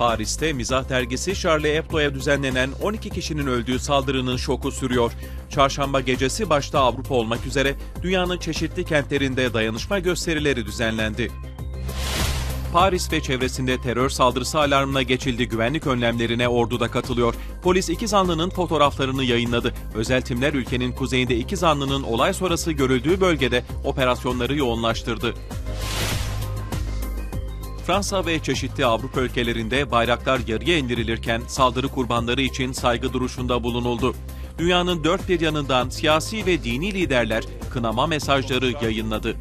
Paris'te mizah dergisi Charlie Hebdo'ya düzenlenen 12 kişinin öldüğü saldırının şoku sürüyor. Çarşamba gecesi başta Avrupa olmak üzere dünyanın çeşitli kentlerinde dayanışma gösterileri düzenlendi. Paris ve çevresinde terör saldırısı alarmına geçildi. Güvenlik önlemlerine ordu da katılıyor. Polis iki zanlının fotoğraflarını yayınladı. Özel timler ülkenin kuzeyinde iki zanlının olay sonrası görüldüğü bölgede operasyonları yoğunlaştırdı. Fransa ve çeşitli Avrupa ülkelerinde bayraklar yarıya indirilirken saldırı kurbanları için saygı duruşunda bulunuldu. Dünyanın dört bir yanından siyasi ve dini liderler kınama mesajları yayınladı.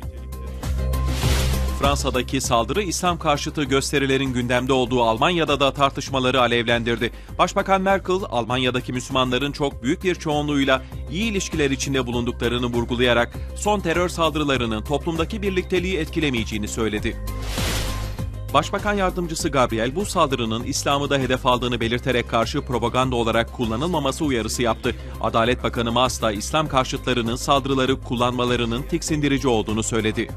Fransa'daki saldırı İslam karşıtı gösterilerin gündemde olduğu Almanya'da da tartışmaları alevlendirdi. Başbakan Merkel, Almanya'daki Müslümanların çok büyük bir çoğunluğuyla iyi ilişkiler içinde bulunduklarını vurgulayarak son terör saldırılarının toplumdaki birlikteliği etkilemeyeceğini söyledi. Başbakan yardımcısı Gabriel bu saldırının İslam'ı da hedef aldığını belirterek karşı propaganda olarak kullanılmaması uyarısı yaptı. Adalet Bakanı Maas da İslam karşıtlarının saldırıları kullanmalarının tiksindirici olduğunu söyledi.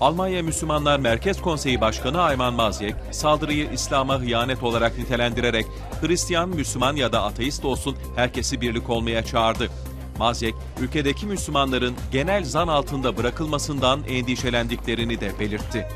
Almanya Müslümanlar Merkez Konseyi Başkanı Ayman Mazyek, saldırıyı İslam'a hıyanet olarak nitelendirerek Hristiyan, Müslüman ya da ateist olsun herkesi birlik olmaya çağırdı. Mazyek, ülkedeki Müslümanların genel zan altında bırakılmasından endişelendiklerini de belirtti.